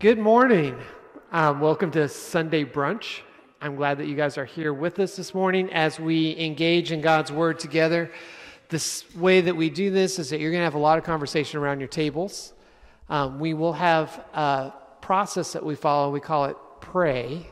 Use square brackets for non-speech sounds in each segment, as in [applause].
Good morning. Um, welcome to Sunday Brunch. I'm glad that you guys are here with us this morning as we engage in God's Word together. This way that we do this is that you're going to have a lot of conversation around your tables. Um, we will have a process that we follow. We call it pray.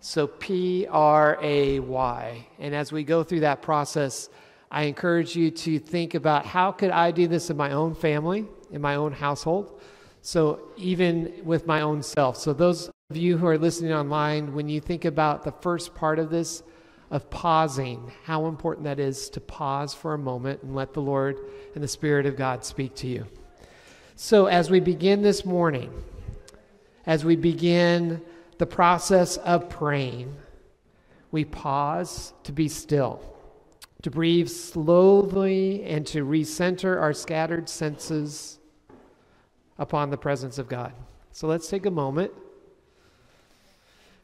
So P R A Y. And as we go through that process, I encourage you to think about how could I do this in my own family, in my own household? So even with my own self. So those of you who are listening online, when you think about the first part of this, of pausing, how important that is to pause for a moment and let the Lord and the Spirit of God speak to you. So, as we begin this morning, as we begin the process of praying, we pause to be still, to breathe slowly, and to recenter our scattered senses upon the presence of God. So, let's take a moment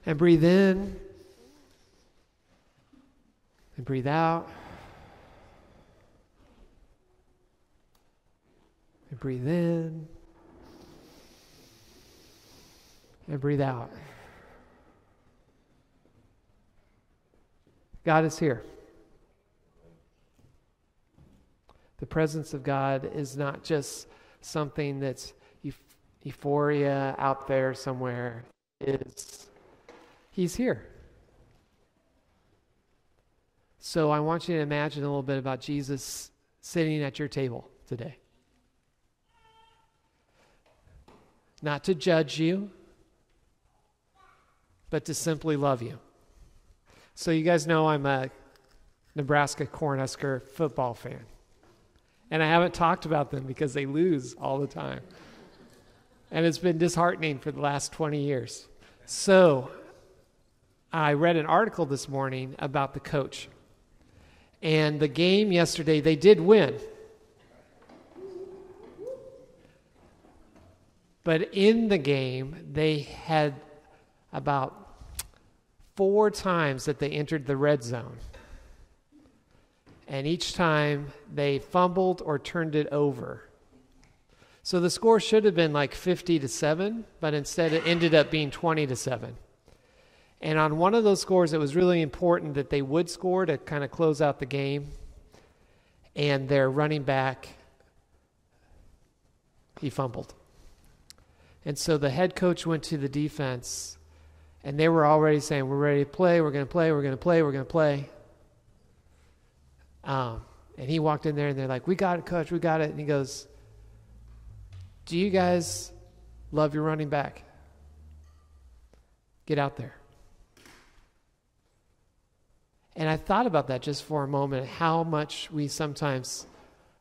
and breathe in and breathe out. And breathe in and breathe out. God is here. The presence of God is not just something that's euphoria out there somewhere. is He's here. So I want you to imagine a little bit about Jesus sitting at your table today. Not to judge you, but to simply love you. So, you guys know I'm a Nebraska Cornhusker football fan. And I haven't talked about them because they lose all the time. And it's been disheartening for the last 20 years. So, I read an article this morning about the coach. And the game yesterday, they did win. But in the game, they had about four times that they entered the red zone. And each time they fumbled or turned it over. So the score should have been like 50 to 7, but instead it ended up being 20 to 7. And on one of those scores, it was really important that they would score to kind of close out the game. And their running back, he fumbled. And so the head coach went to the defense, and they were already saying, We're ready to play, we're going to play, we're going to play, we're going to play. Um, and he walked in there, and they're like, We got it, coach, we got it. And he goes, Do you guys love your running back? Get out there. And I thought about that just for a moment how much we sometimes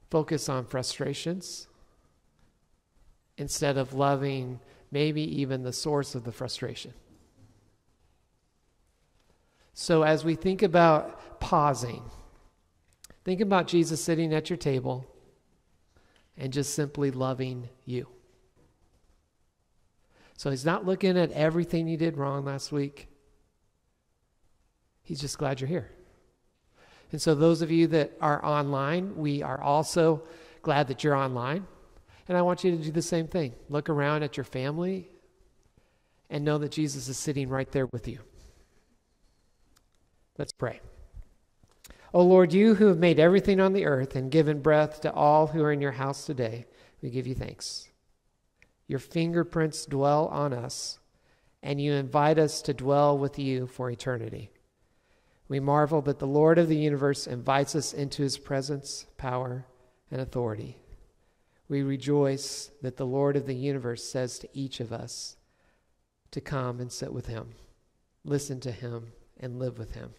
focus on frustrations instead of loving maybe even the source of the frustration. So, as we think about pausing, think about Jesus sitting at your table and just simply loving you. So, he's not looking at everything you did wrong last week. He's just glad you're here. And so, those of you that are online, we are also glad that you're online. And I want you to do the same thing. Look around at your family and know that Jesus is sitting right there with you. Let's pray. O Lord, you who have made everything on the earth and given breath to all who are in your house today, we give you thanks. Your fingerprints dwell on us, and you invite us to dwell with you for eternity. We marvel that the Lord of the universe invites us into his presence, power, and authority. We rejoice that the Lord of the universe says to each of us to come and sit with him, listen to him, and live with him.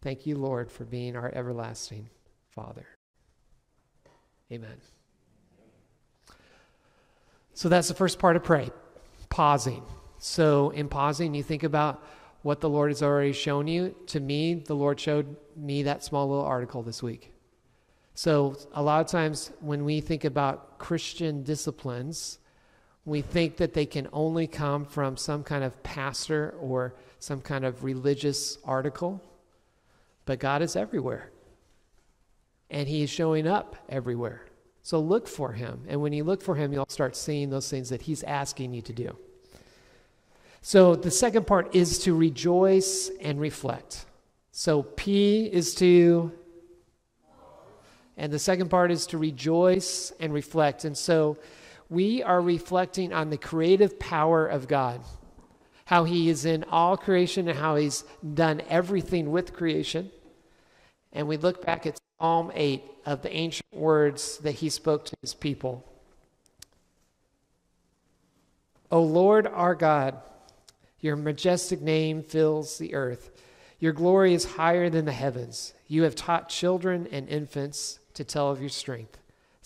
Thank you, Lord, for being our everlasting Father. Amen. So that's the first part of pray, pausing. So in pausing, you think about what the Lord has already shown you. To me, the Lord showed me that small little article this week. So, a lot of times when we think about Christian disciplines, we think that they can only come from some kind of pastor or some kind of religious article. But God is everywhere. And He is showing up everywhere. So look for Him. And when you look for Him, you'll start seeing those things that He's asking you to do. So the second part is to rejoice and reflect. So P is to, and the second part is to rejoice and reflect. And so we are reflecting on the creative power of God, how He is in all creation and how He's done everything with creation. And we look back at Psalm 8 of the ancient words that He spoke to His people. O Lord our God, your majestic name fills the earth. Your glory is higher than the heavens. You have taught children and infants to tell of your strength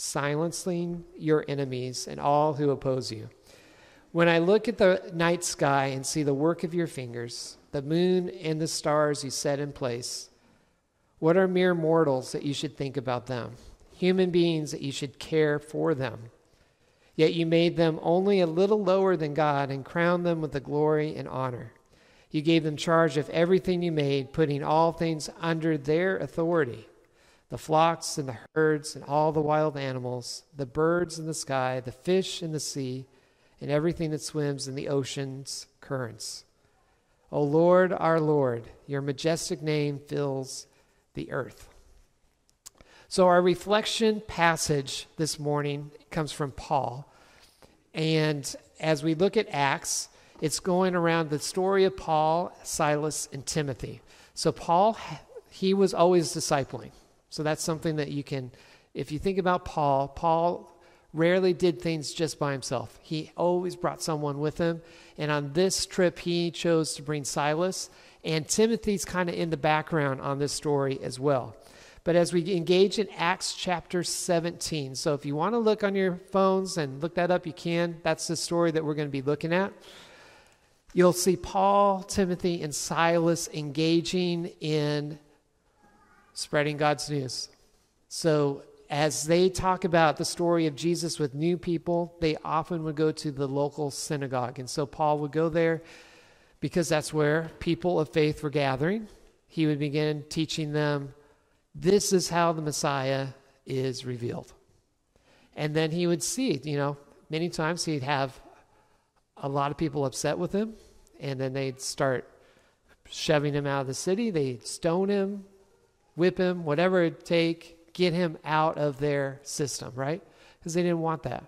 silencing your enemies and all who oppose you. When I look at the night sky and see the work of your fingers, the moon and the stars you set in place, what are mere mortals that you should think about them? Human beings that you should care for them. Yet you made them only a little lower than God and crowned them with the glory and honor. You gave them charge of everything you made, putting all things under their authority the flocks and the herds and all the wild animals, the birds in the sky, the fish in the sea, and everything that swims in the ocean's currents. O Lord, our Lord, your majestic name fills the earth. So, our reflection passage this morning comes from Paul. And as we look at Acts, it's going around the story of Paul, Silas, and Timothy. So, Paul, he was always discipling. So that's something that you can, if you think about Paul, Paul rarely did things just by himself. He always brought someone with him. And on this trip, he chose to bring Silas. And Timothy's kind of in the background on this story as well. But as we engage in Acts chapter 17, so if you want to look on your phones and look that up, you can. That's the story that we're going to be looking at. You'll see Paul, Timothy, and Silas engaging in spreading God's news. So, as they talk about the story of Jesus with new people, they often would go to the local synagogue. And so, Paul would go there because that's where people of faith were gathering. He would begin teaching them this is how the Messiah is revealed. And then he would see, you know, many times he'd have a lot of people upset with him, and then they'd start shoving him out of the city. They'd stone him, whip him, whatever it take, get him out of their system, right? Because they didn't want that.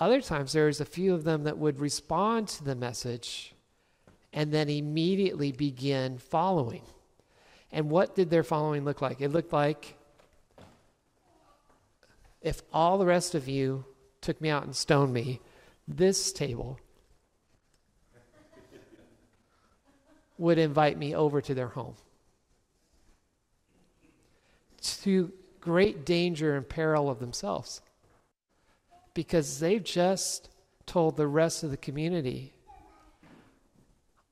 Other times, there's a few of them that would respond to the message and then immediately begin following. And what did their following look like? It looked like if all the rest of you took me out and stoned me, this table would invite me over to their home to great danger and peril of themselves because they've just told the rest of the community,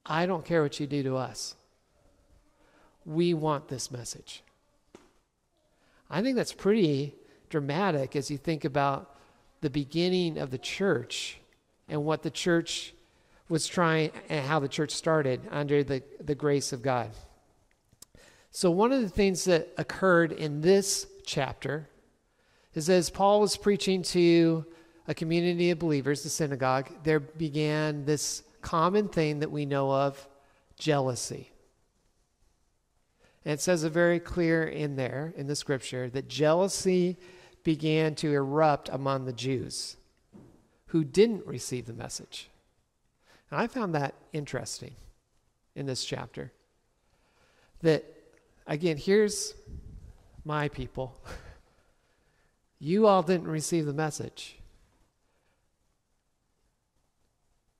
I don't care what you do to us. We want this message. I think that's pretty dramatic as you think about the beginning of the church and what the church was trying and how the church started under the, the grace of God. So, one of the things that occurred in this chapter is as Paul was preaching to a community of believers, the synagogue, there began this common thing that we know of jealousy. And it says it very clear in there in the scripture that jealousy began to erupt among the Jews who didn't receive the message. And I found that interesting in this chapter. That Again, here's my people. [laughs] You all didn't receive the message.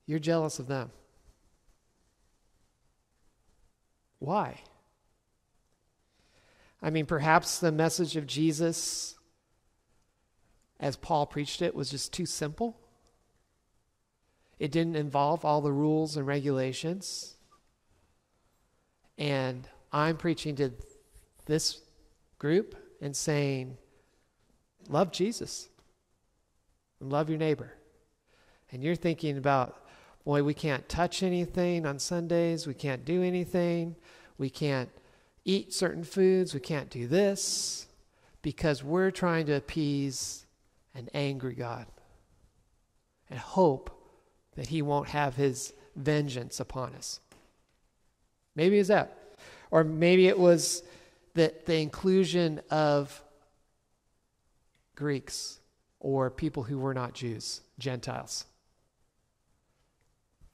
You're jealous of them. Why? I mean, perhaps the message of Jesus, as Paul preached it, was just too simple. It didn't involve all the rules and regulations. And I'm preaching to this group and saying, love Jesus and love your neighbor. And you're thinking about, boy, we can't touch anything on Sundays, we can't do anything, we can't eat certain foods, we can't do this because we're trying to appease an angry God and hope that he won't have his vengeance upon us. Maybe it's that. Or maybe it was that the inclusion of Greeks or people who were not Jews, Gentiles.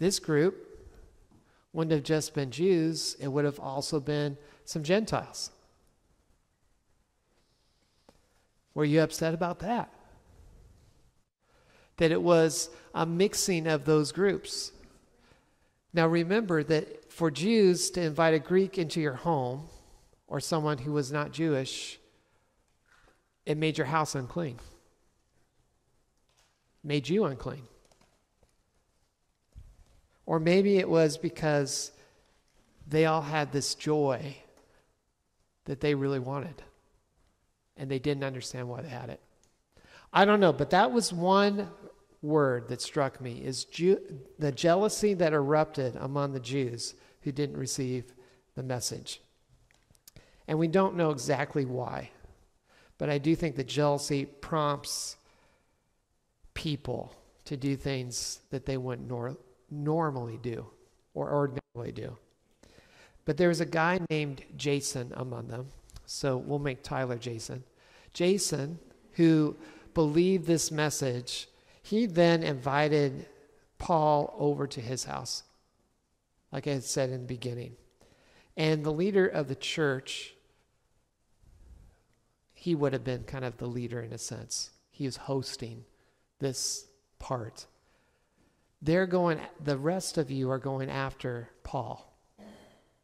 This group wouldn't have just been Jews, it would have also been some Gentiles. Were you upset about that? That it was a mixing of those groups. Now remember that for Jews to invite a Greek into your home or someone who was not Jewish, it made your house unclean, made you unclean. Or maybe it was because they all had this joy that they really wanted and they didn't understand why they had it. I don't know, but that was one word that struck me is Jew, the jealousy that erupted among the Jews who didn't receive the message. And we don't know exactly why, but I do think that jealousy prompts people to do things that they wouldn't nor- normally do or ordinarily do. But there was a guy named Jason among them. So we'll make Tyler Jason. Jason, who believed this message, he then invited Paul over to his house, like I had said in the beginning. And the leader of the church, he would have been kind of the leader in a sense. He was hosting this part. They're going, the rest of you are going after Paul.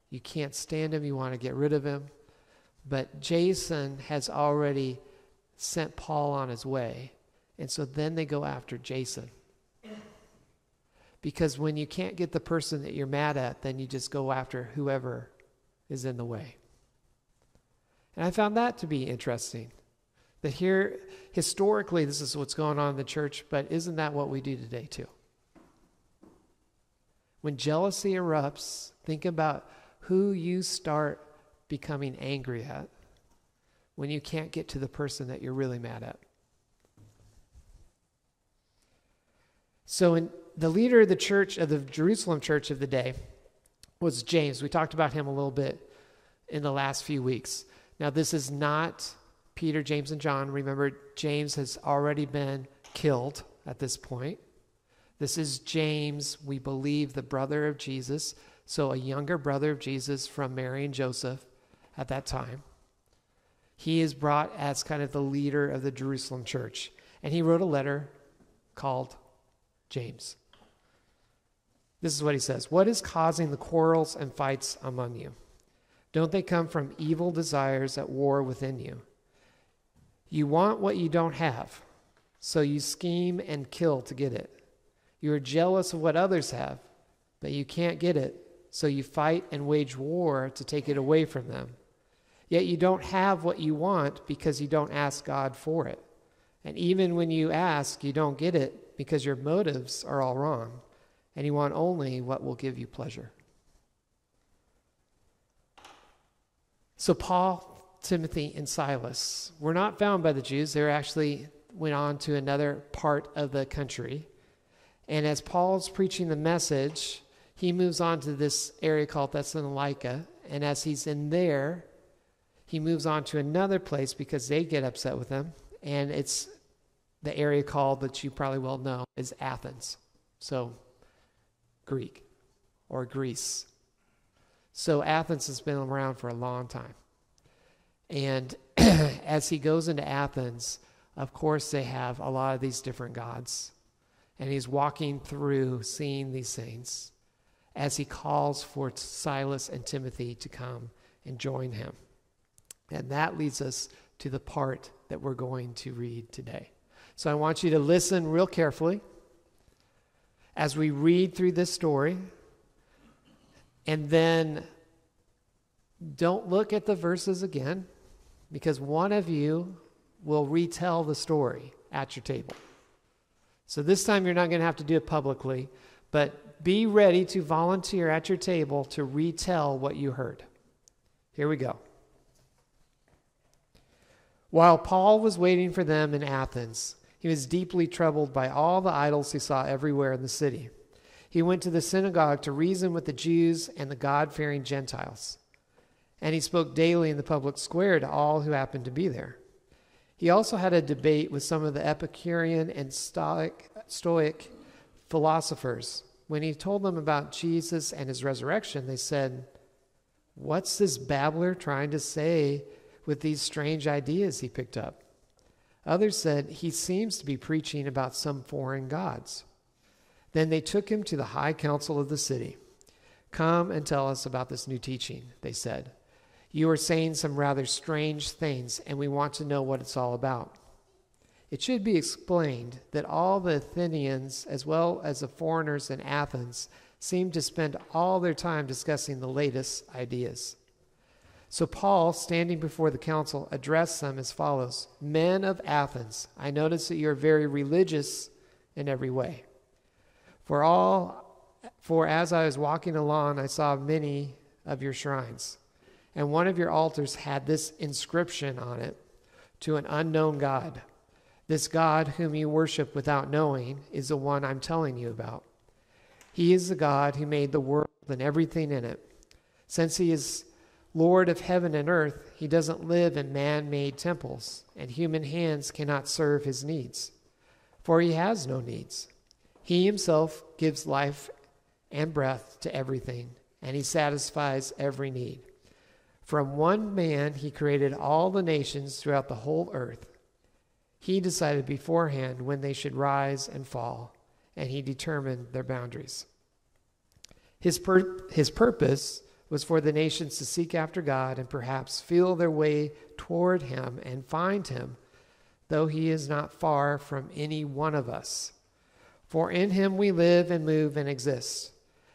You can't stand him, you want to get rid of him. But Jason has already sent Paul on his way. And so then they go after Jason. Because when you can't get the person that you're mad at, then you just go after whoever is in the way. And I found that to be interesting. That here, historically, this is what's going on in the church, but isn't that what we do today too? When jealousy erupts, think about who you start becoming angry at when you can't get to the person that you're really mad at. So, in the leader of the church, of the Jerusalem church of the day, was James. We talked about him a little bit in the last few weeks. Now, this is not Peter, James, and John. Remember, James has already been killed at this point. This is James, we believe, the brother of Jesus. So, a younger brother of Jesus from Mary and Joseph at that time. He is brought as kind of the leader of the Jerusalem church. And he wrote a letter called James. This is what he says What is causing the quarrels and fights among you? Don't they come from evil desires at war within you? You want what you don't have, so you scheme and kill to get it. You are jealous of what others have, but you can't get it, so you fight and wage war to take it away from them. Yet you don't have what you want because you don't ask God for it. And even when you ask, you don't get it because your motives are all wrong and you want only what will give you pleasure. So, Paul, Timothy, and Silas were not found by the Jews. They actually went on to another part of the country. And as Paul's preaching the message, he moves on to this area called Thessalonica. And as he's in there, he moves on to another place because they get upset with him. And it's the area called, that you probably well know, is Athens. So, Greek or Greece. So, Athens has been around for a long time. And [clears throat] as he goes into Athens, of course, they have a lot of these different gods. And he's walking through seeing these saints as he calls for Silas and Timothy to come and join him. And that leads us to the part that we're going to read today. So I want you to listen real carefully as we read through this story. And then don't look at the verses again because one of you will retell the story at your table. So this time you're not going to have to do it publicly, but be ready to volunteer at your table to retell what you heard. Here we go. While Paul was waiting for them in Athens, he was deeply troubled by all the idols he saw everywhere in the city. he went to the synagogue to reason with the Jews and the God fearing Gentiles. And he spoke daily in the public square to all who happened to be there. He also had a debate with some of the Epicurean and Stoic, Stoic philosophers. When he told them about Jesus and his resurrection, they said, What's this babbler trying to say with these strange ideas he picked up? Others said, He seems to be preaching about some foreign gods. Then they took him to the high council of the city. Come and tell us about this new teaching, they said. You are saying some rather strange things, and we want to know what it's all about. It should be explained that all the Athenians, as well as the foreigners in Athens, seemed to spend all their time discussing the latest ideas. So Paul, standing before the council, addressed them as follows Men of Athens, I notice that you are very religious in every way. For all for as I was walking along, I saw many of your shrines, and one of your altars had this inscription on it to an unknown God. This God, whom you worship without knowing, is the one I'm telling you about. He is the God who made the world and everything in it. Since He is Lord of heaven and earth, He doesn't live in man made temples, and human hands cannot serve His needs, for He has no needs. He Himself gives life and breath to everything, and He satisfies every need. From one man, He created all the nations throughout the whole earth. He decided beforehand when they should rise and fall, and he determined their boundaries. His, pur- his purpose was for the nations to seek after God and perhaps feel their way toward him and find him, though he is not far from any one of us. For in him we live and move and exist.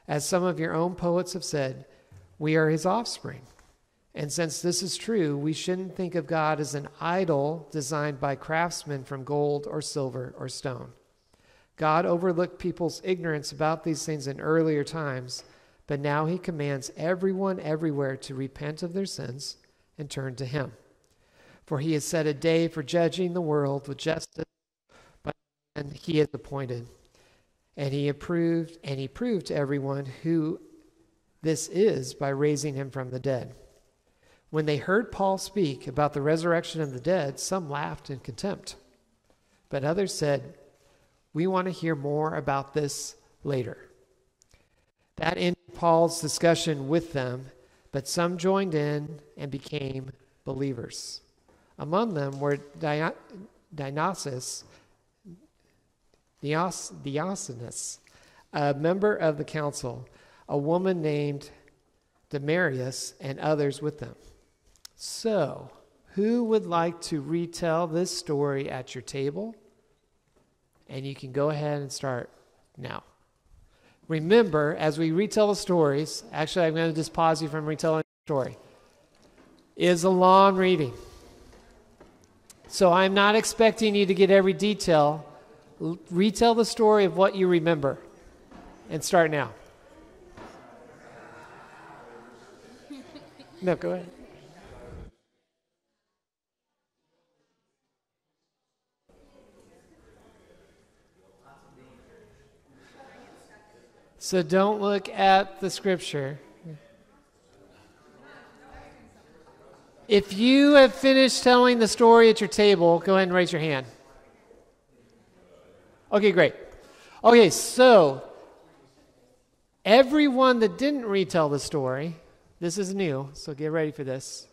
As some of your own poets have said, we are his offspring. And since this is true, we shouldn't think of God as an idol designed by craftsmen from gold or silver or stone. God overlooked people's ignorance about these things in earlier times, but now he commands everyone everywhere to repent of their sins and turn to him. For he has set a day for judging the world with justice, and he has appointed. And he approved, and he proved to everyone who this is by raising him from the dead. When they heard Paul speak about the resurrection of the dead, some laughed in contempt. But others said, We want to hear more about this later. That ended Paul's discussion with them, but some joined in and became believers. Among them were Dionysius, Diocenes, a member of the council, a woman named Damaris, and others with them. So, who would like to retell this story at your table? And you can go ahead and start now. Remember, as we retell the stories, actually, I'm going to just pause you from retelling the story, is a long reading. So I'm not expecting you to get every detail. L- retell the story of what you remember and start now. [laughs] No, go ahead. So don't look at the scripture. If you have finished telling the story at your table, go ahead and raise your hand. Okay, great. Okay, so everyone that didn't retell the story, this is new, so get ready for this.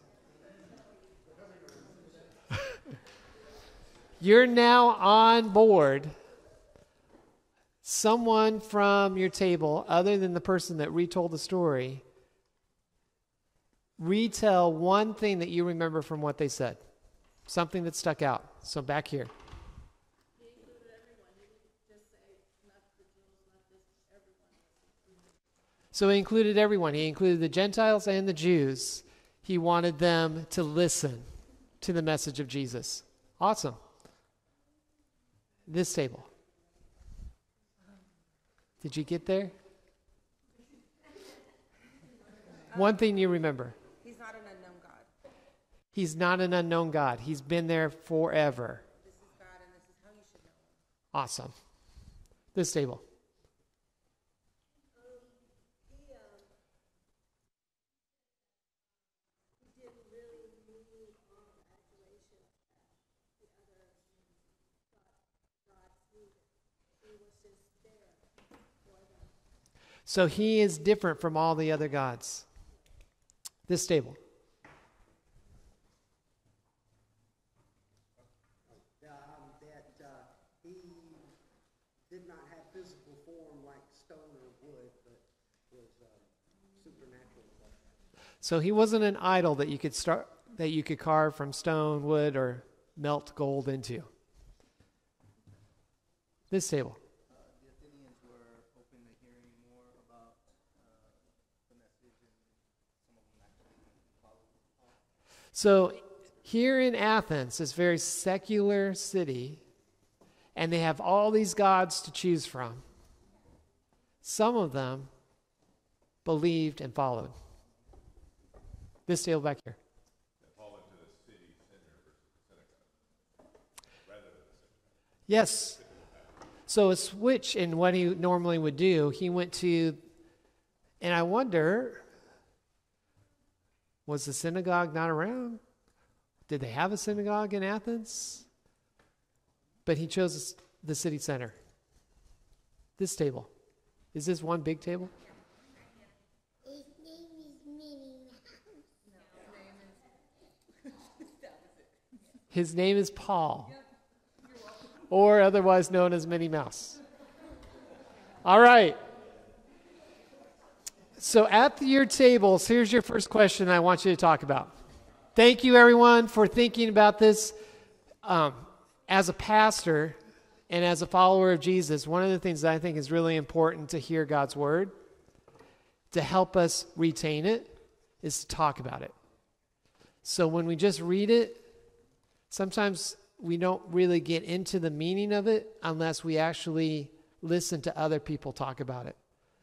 [laughs] You're now on board someone from your table, other than the person that retold the story, retell one thing that you remember from what they said, something that stuck out. So back here. So he included everyone. He included the Gentiles and the Jews. He wanted them to listen to the message of Jesus. Awesome. This table. Did you get there? One thing you remember. He's not an unknown God. He's not an unknown God. He's been there forever. This is God, and this is how you should know. Awesome. This table. So he is different from all the other gods. This table. So he wasn't an idol that you could start that you could carve from stone, wood, or melt gold into. This table. the Athenians were open to hearing more about uh, the message, and some of them actually followed Paul. So here in Athens, this very secular city, and they have all these gods to choose from. Some of them believed and followed. This table back here. Yes. So a switch in what he normally would do, he went to, and I wonder, was the synagogue not around? Did they have a synagogue in Athens? But he chose the city center. This table. Is this one big table? His name is Minnie. His name is Paul, or otherwise known as Minnie Mouse. All right. So, at your tables, here's your first question I want you to talk about. Thank you, everyone, for thinking about this. Um, as a pastor and as a follower of Jesus, one of the things that I think is really important to hear God's word to help us retain it is to talk about it. So, when we just read it, sometimes we don't really get into the meaning of it unless we actually listen to other people talk about it.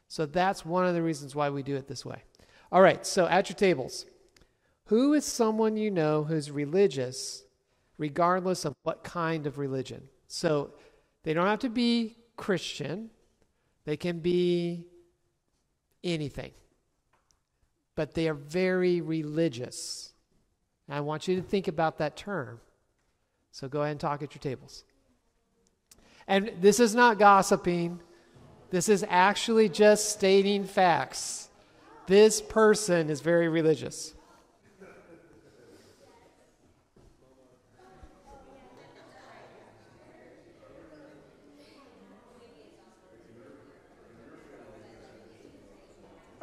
So that's one of the reasons why we do it this way. All right, so at your tables, who is someone you know who's religious, regardless of what kind of religion? So they don't have to be Christian, they can be anything, but they are very religious. And I want you to think about that term. So go ahead and talk at your tables. And this is not gossiping. This is actually just stating facts. This person is very religious.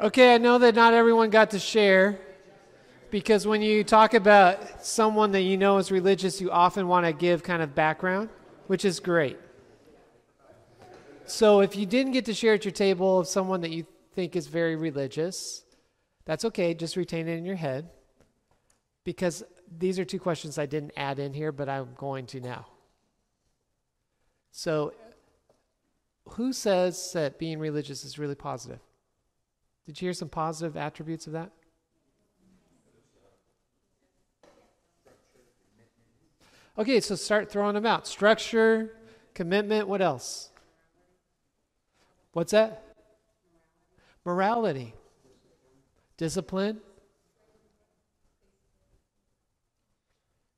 Okay, I know that not everyone got to share because when you talk about someone that you know is religious, you often want to give kind of background, which is great. So if you didn't get to share at your table of someone that you think is very religious, that's okay. Just retain it in your head because these are two questions I didn't add in here, but I'm going to now. So, who says that being religious is really positive? Did you hear some positive attributes of that? Okay, so start throwing them out. Structure, commitment, what else? What's that? Morality. Discipline.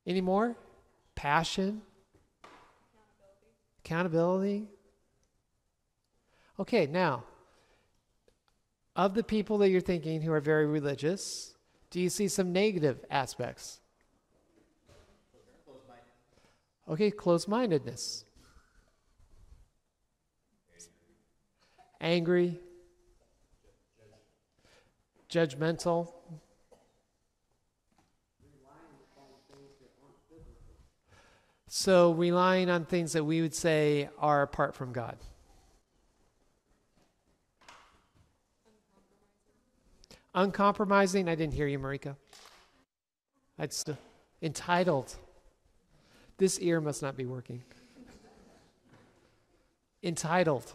Any more? Passion. Accountability. Okay, now, of the people that you're thinking who are very religious, do you see some negative aspects? Okay, closed mindedness. Angry. Judgmental. So, relying on things that we would say are apart from God. Uncompromising. I didn't hear you, Marika. I'd still entitled. This ear must not be working. Entitled.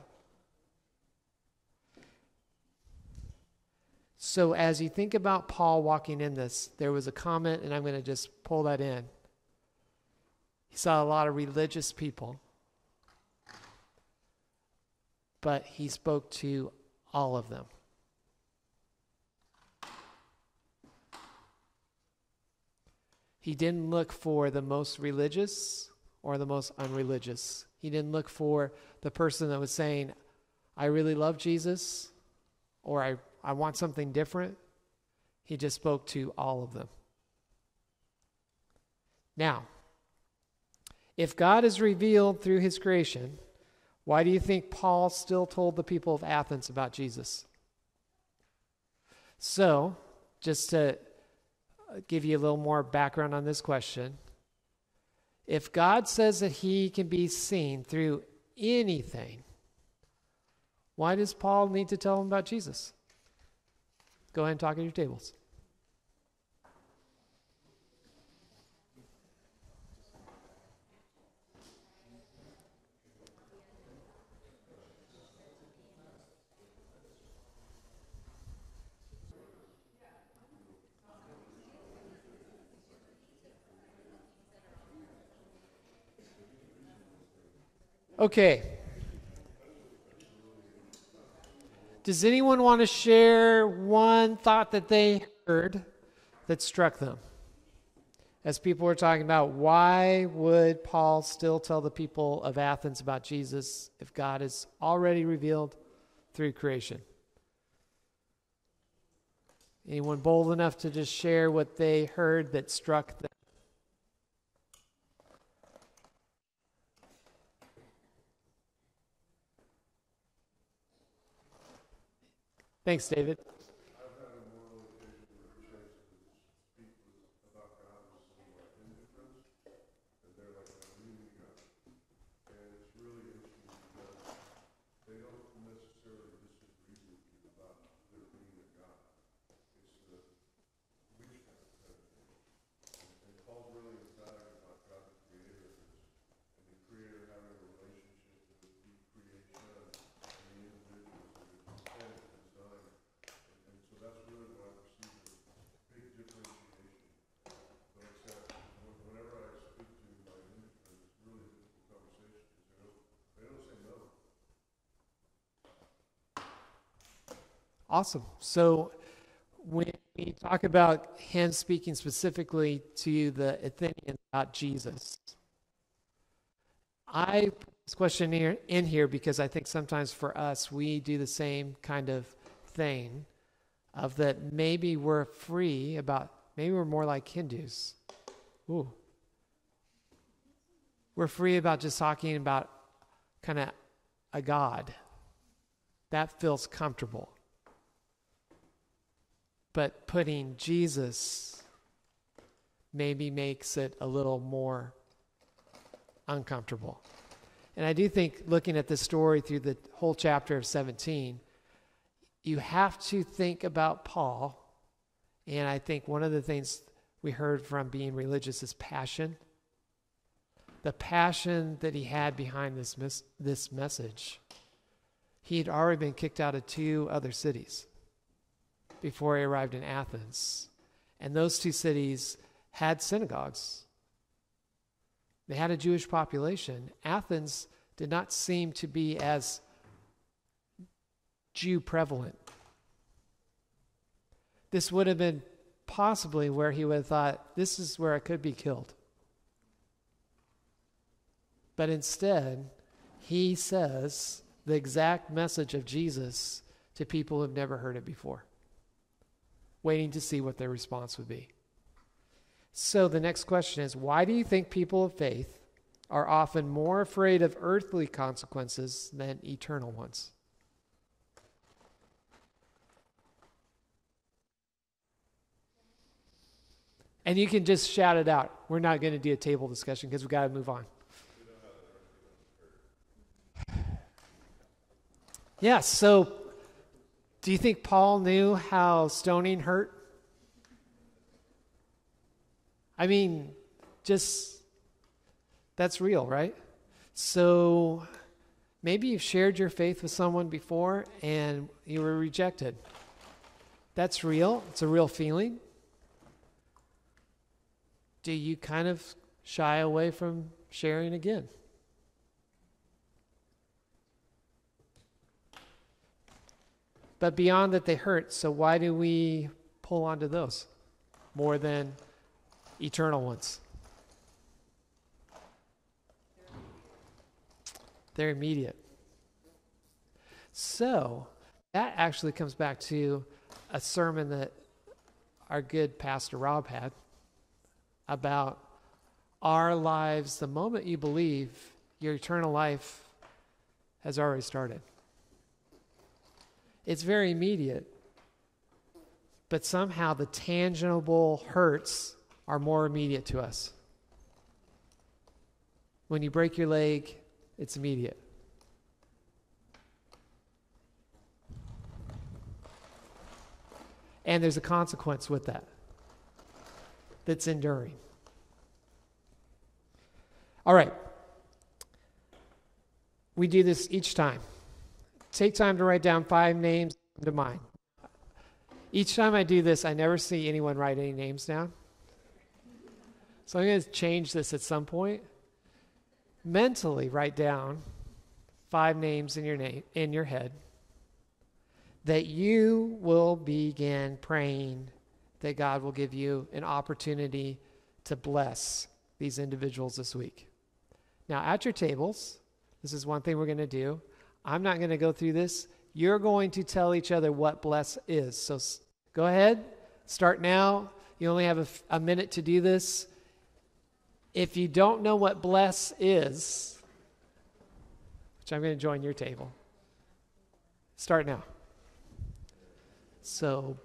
So, as you think about Paul walking in this, there was a comment, and I'm going to just pull that in. He saw a lot of religious people, but he spoke to all of them. He didn't look for the most religious or the most unreligious. He didn't look for the person that was saying, I really love Jesus, or I, I want something different. He just spoke to all of them. Now, if God is revealed through his creation, why do you think Paul still told the people of Athens about Jesus? So, just to uh, give you a little more background on this question, if God says that he can be seen through anything, why does Paul need to tell them about Jesus? Go ahead and talk at your tables. Okay. Does anyone want to share one thought that they heard that struck them? As people were talking about, why would Paul still tell the people of Athens about Jesus if God is already revealed through creation? Anyone bold enough to just share what they heard that struck them? Thanks, David. Awesome. So when we talk about him speaking specifically to the Athenians about Jesus, I put this question here, in here because I think sometimes for us we do the same kind of thing of that maybe we're free about maybe we're more like Hindus. Ooh. We're free about just talking about kind of a God. That feels comfortable but putting Jesus maybe makes it a little more uncomfortable. And I do think looking at the story through the whole chapter of 17, you have to think about Paul. And I think one of the things we heard from being religious is passion. The passion that he had behind this, mes- this message. He had already been kicked out of two other cities before he arrived in Athens. And those two cities had synagogues, they had a Jewish population. Athens did not seem to be as Jew prevalent. This would have been possibly where he would have thought, this is where I could be killed. But instead, he says the exact message of Jesus to people who have never heard it before waiting to see what their response would be. So the next question is why do you think people of faith are often more afraid of earthly consequences than eternal ones? And you can just shout it out. We're not going to do a table discussion because we've got to move on. Yes, yeah, so do you think Paul knew how stoning hurt? I mean, just that's real, right? So maybe you've shared your faith with someone before and you were rejected. That's real, it's a real feeling. Do you kind of shy away from sharing again? But beyond that, they hurt. So why do we pull onto those more than eternal ones? They're immediate. So that actually comes back to a sermon that our good pastor Rob had about our lives. The moment you believe, your eternal life has already started. It's very immediate, but somehow the tangible hurts are more immediate to us. When you break your leg, it's immediate. And there's a consequence with that that's enduring. All right. We do this each time. Take time to write down five names to mind. Each time I do this, I never see anyone write any names down. So I'm going to change this at some point. Mentally write down five names in your name in your head that you will begin praying that God will give you an opportunity to bless these individuals this week. Now, at your tables, this is one thing we're going to do. I'm not going to go through this. You're going to tell each other what bless is. So go ahead, start now. You only have a minute to do this. If you don't know what bless is, which I'm going to join your table, start now. So,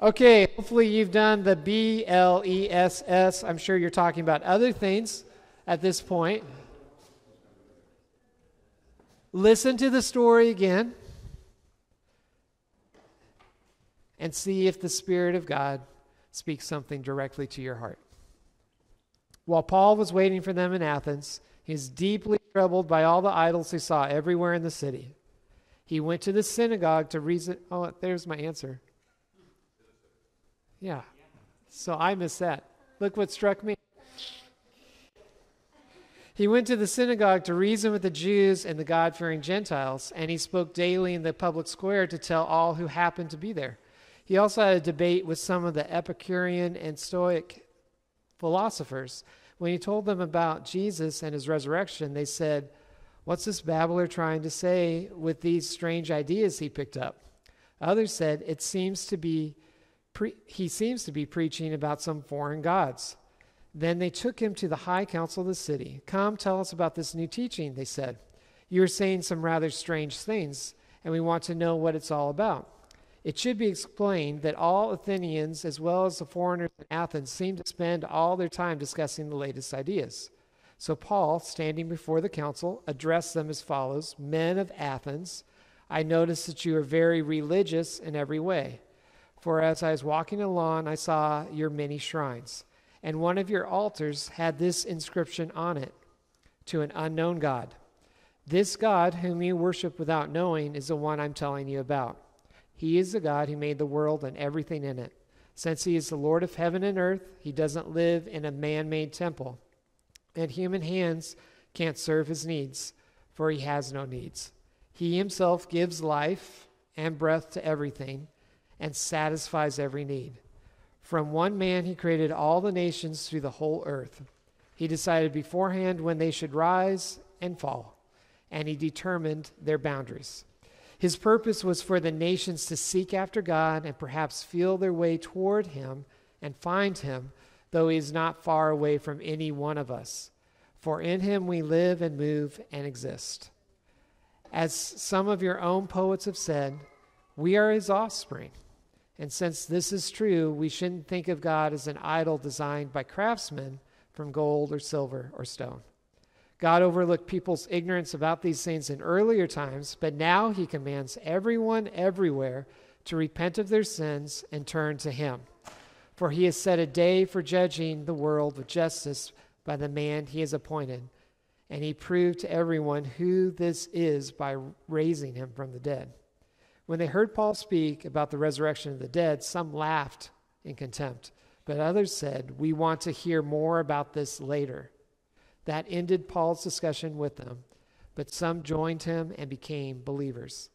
okay, hopefully you've done the B L E S S. I'm sure you're talking about other things at this point. Listen to the story again and see if the Spirit of God speaks something directly to your heart. While Paul was waiting for them in Athens, he was deeply troubled by all the idols he saw everywhere in the city. He went to the synagogue to reason. Oh, there's my answer. Yeah. So I miss that. Look what struck me. He went to the synagogue to reason with the Jews and the God fearing Gentiles, and he spoke daily in the public square to tell all who happened to be there. He also had a debate with some of the Epicurean and Stoic philosophers. When he told them about Jesus and his resurrection, they said, What's this babbler trying to say with these strange ideas he picked up? Others said, It seems to be pre- he seems to be preaching about some foreign gods. Then they took him to the high council of the city. Come, tell us about this new teaching, they said. You are saying some rather strange things, and we want to know what it's all about. It should be explained that all Athenians, as well as the foreigners in Athens, seem to spend all their time discussing the latest ideas. So Paul, standing before the council, addressed them as follows Men of Athens, I notice that you are very religious in every way. For as I was walking along, I saw your many shrines, and one of your altars had this inscription on it To an unknown God. This God, whom you worship without knowing, is the one I'm telling you about. He is the God who made the world and everything in it. Since he is the Lord of heaven and earth, he doesn't live in a man made temple. And human hands can't serve his needs, for he has no needs. He himself gives life and breath to everything and satisfies every need. From one man, he created all the nations through the whole earth. He decided beforehand when they should rise and fall, and he determined their boundaries. His purpose was for the nations to seek after God and perhaps feel their way toward him and find him, though he is not far away from any one of us. For in him we live and move and exist. As some of your own poets have said, we are his offspring. And since this is true, we shouldn't think of God as an idol designed by craftsmen from gold or silver or stone. God overlooked people's ignorance about these things in earlier times, but now he commands everyone everywhere to repent of their sins and turn to him. For he has set a day for judging the world with justice by the man he has appointed. And he proved to everyone who this is by raising him from the dead. When they heard Paul speak about the resurrection of the dead, some laughed in contempt, but others said, We want to hear more about this later. That ended Paul's discussion with them, but some joined him and became believers.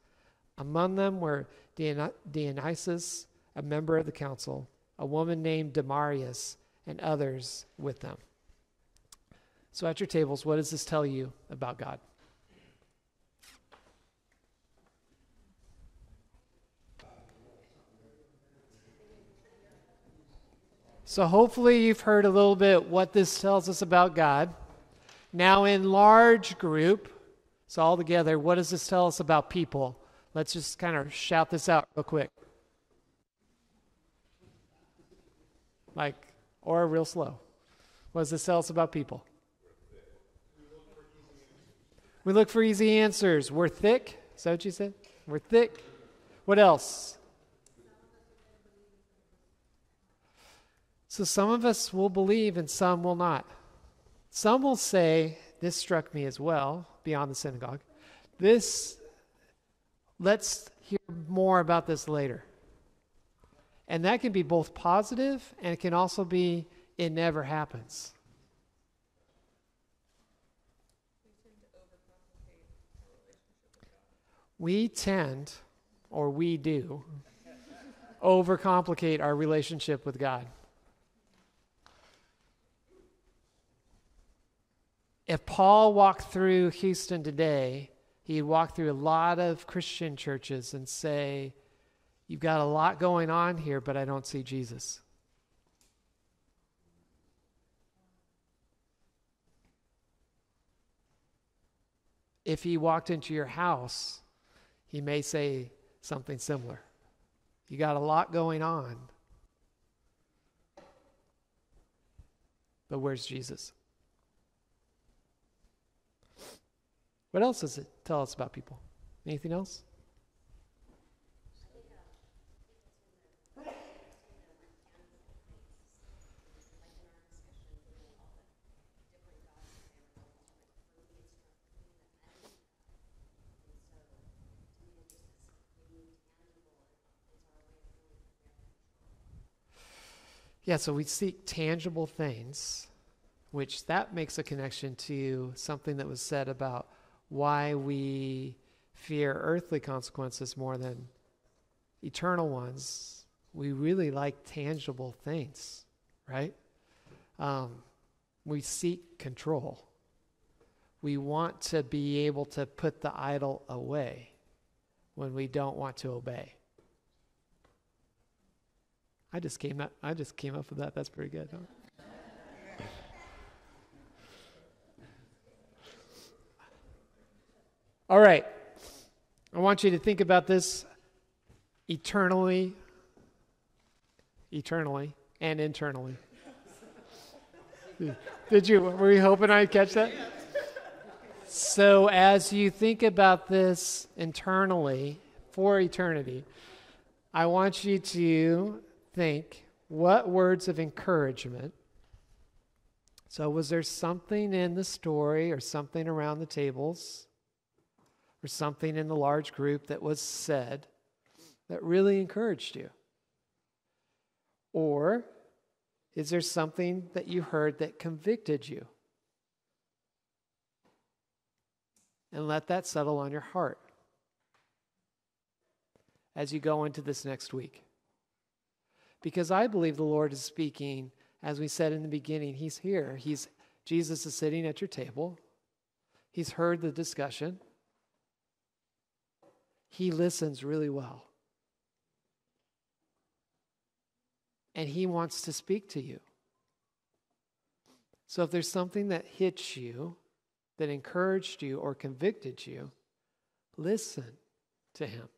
Among them were Dion- Dionysus, a member of the council, a woman named Demarius, and others with them. So, at your tables, what does this tell you about God? So, hopefully, you've heard a little bit what this tells us about God. Now, in large group, so all together, what does this tell us about people? Let's just kind of shout this out real quick. Like, or real slow. What does this tell us about people? We look for easy answers. We're thick. Is that what you said? We're thick. What else? So some of us will believe and some will not. Some will say, this struck me as well, beyond the synagogue. This, let's hear more about this later. And that can be both positive and it can also be, it never happens. We tend, or we do, overcomplicate our relationship with God. If Paul walked through Houston today, he'd walk through a lot of Christian churches and say, You've got a lot going on here, but I don't see Jesus. If he walked into your house, he may say something similar. You got a lot going on, but where's Jesus? What else does it tell us about people? Anything else? Yeah, so we seek tangible things, which that makes a connection to something that was said about why we fear earthly consequences more than eternal ones. We really like tangible things, right? Um, we seek control. We want to be able to put the idol away when we don't want to obey. I just came up. I just came up with that. That's pretty good. Huh? All right. I want you to think about this eternally, eternally, and internally. Did you? Were you hoping I'd catch that? So, as you think about this internally for eternity, I want you to think what words of encouragement. So, was there something in the story or something around the tables or something in the large group that was said that really encouraged you? Or is there something that you heard that convicted you? And let that settle on your heart as you go into this next week. Because I believe the Lord is speaking, as we said in the beginning, He's here. He's, Jesus is sitting at your table, He's heard the discussion, He listens really well. And He wants to speak to you. So if there's something that hits you, that encouraged you, or convicted you, listen to Him.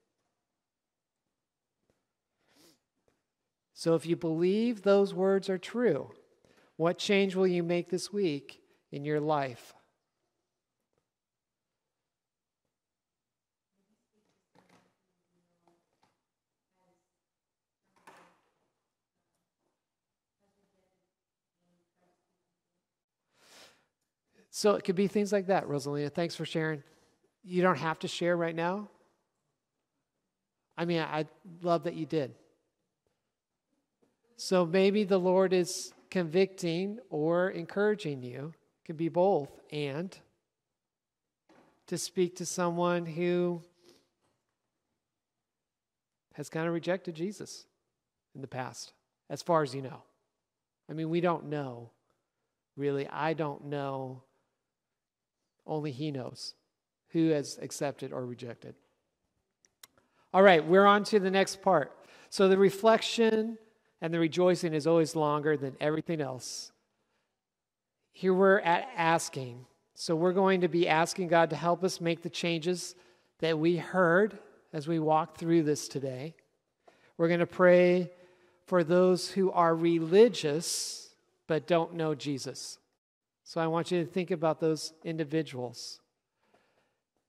So if you believe those words are true, what change will you make this week in your life? So it could be things like that, Rosalina. Thanks for sharing. You don't have to share right now. I mean, I love that you did. So maybe the Lord is convicting or encouraging you. It can be both. And to speak to someone who has kind of rejected Jesus in the past, as far as you know. I mean, we don't know. Really, I don't know. Only He knows who has accepted or rejected. All right, we're on to the next part. So the reflection and the rejoicing is always longer than everything else. Here we're at asking. So we're going to be asking God to help us make the changes that we heard as we walk through this today. We're going to pray for those who are religious but don't know Jesus. So I want you to think about those individuals.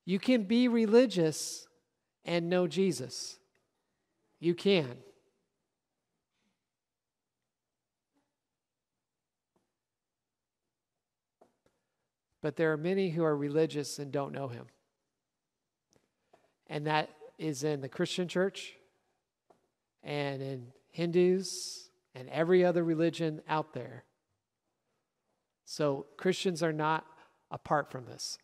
You can be religious and know Jesus. You can. But there are many who are religious and don't know him. And that is in the Christian church and in Hindus and every other religion out there. So Christians are not apart from this.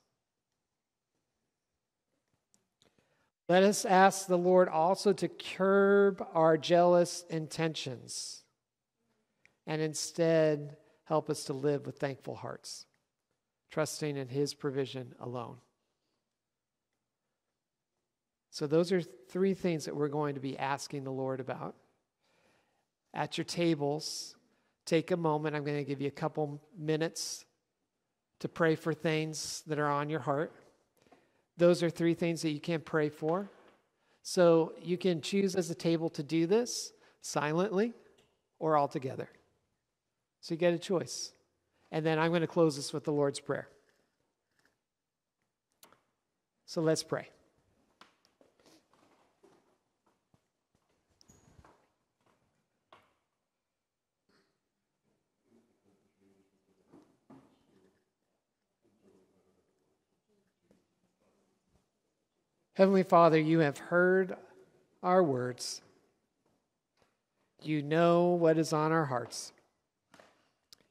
Let us ask the Lord also to curb our jealous intentions and instead help us to live with thankful hearts, trusting in His provision alone. So, those are three things that we're going to be asking the Lord about. At your tables, take a moment. I'm going to give you a couple minutes to pray for things that are on your heart. Those are three things that you can pray for. So, you can choose as a table to do this silently or all together. So, you get a choice. And then I'm going to close this with the Lord's Prayer. So, let's pray. Heavenly Father, you have heard our words. You know what is on our hearts.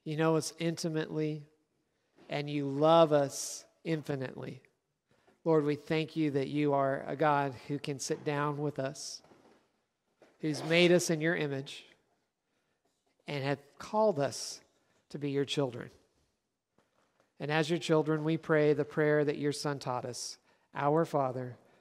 You know us intimately, and you love us infinitely. Lord, we thank you that you are a God who can sit down with us, who's made us in your image, and have called us to be your children. And as your children, we pray the prayer that your Son taught us Our Father,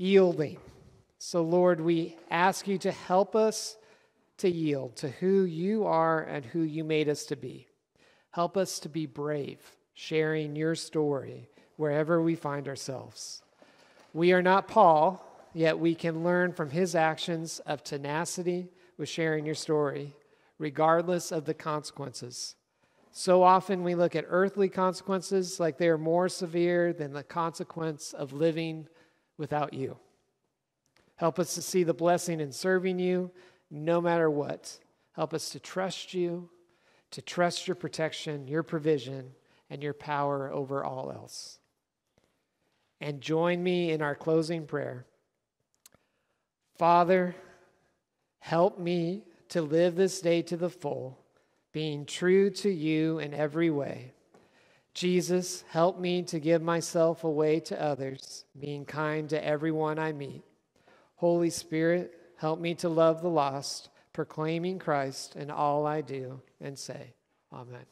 yielding. So, Lord, we ask you to help us to yield to who you are and who you made us to be. Help us to be brave, sharing your story wherever we find ourselves. We are not Paul, yet we can learn from his actions of tenacity with sharing your story, regardless of the consequences. So often we look at earthly consequences like they are more severe than the consequence of living without you. Help us to see the blessing in serving you no matter what. Help us to trust you, to trust your protection, your provision, and your power over all else. And join me in our closing prayer. Father, help me to live this day to the full, being true to you in every way. Jesus, help me to give myself away to others, being kind to everyone I meet. Holy Spirit, help me to love the lost, proclaiming Christ in all I do and say. Amen.